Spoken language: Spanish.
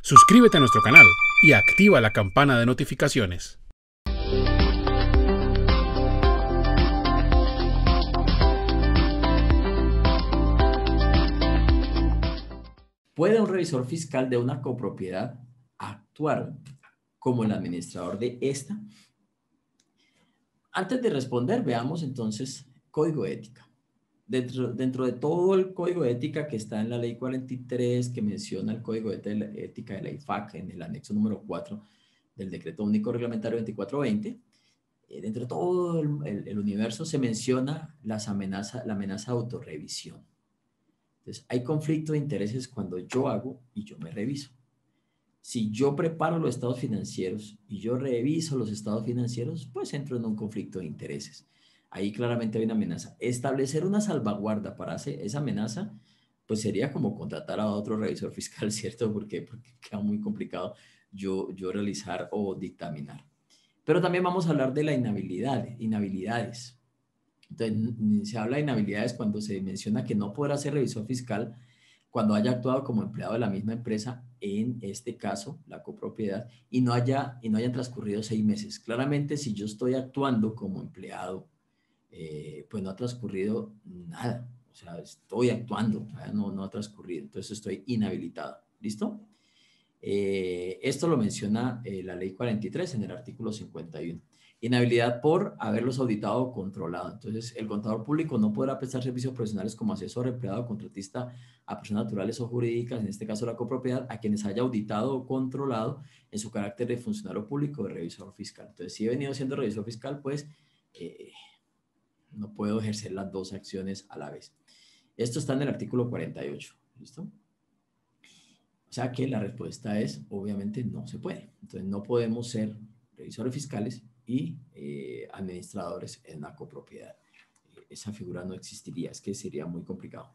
Suscríbete a nuestro canal y activa la campana de notificaciones. ¿Puede un revisor fiscal de una copropiedad actuar como el administrador de esta? Antes de responder, veamos entonces código ética. Dentro, dentro de todo el código de ética que está en la ley 43, que menciona el código de ética de la IFAC en el anexo número 4 del decreto único reglamentario 2420, eh, dentro de todo el, el, universo se menciona las amenaza, la amenaza de autorrevisión. Entonces, hay conflicto de intereses cuando yo hago y yo me reviso. Si yo preparo los estados financieros y yo reviso los estados financieros, pues entro en un conflicto de intereses. Ahí claramente hay una amenaza. Establecer una salvaguarda para hacer esa amenaza, pues sería como contratar a otro revisor fiscal, ¿cierto? Porque, porque queda muy complicado yo, yo realizar o dictaminar. Pero también vamos a hablar de la inhabilidad, inhabilidades. Entonces, se habla de inhabilidades cuando se menciona que no podrá ser revisor fiscal cuando haya actuado como empleado de la misma empresa, en este caso, la copropiedad, y no, haya, y no hayan transcurrido seis meses. Claramente, si yo estoy actuando como empleado, eh, pues no ha transcurrido nada. O sea, estoy actuando, no, no ha transcurrido. Entonces estoy inhabilitado. ¿Listo? Eh, esto lo menciona eh, la ley 43 en el artículo 51. Inhabilidad por haberlos auditado o controlado. Entonces, el contador público no podrá prestar servicios profesionales como asesor, empleado o contratista a personas naturales o jurídicas, en este caso la copropiedad, a quienes haya auditado o controlado en su carácter de funcionario público o de revisor fiscal. Entonces, si he venido siendo revisor fiscal, pues no puedo ejercer las dos acciones a la vez. Esto está en el artículo 48. ¿Listo? O sea que la respuesta es, obviamente, no se puede. Entonces, no podemos ser revisores fiscales y eh, administradores en la copropiedad. Esa figura no existiría, es que sería muy complicado.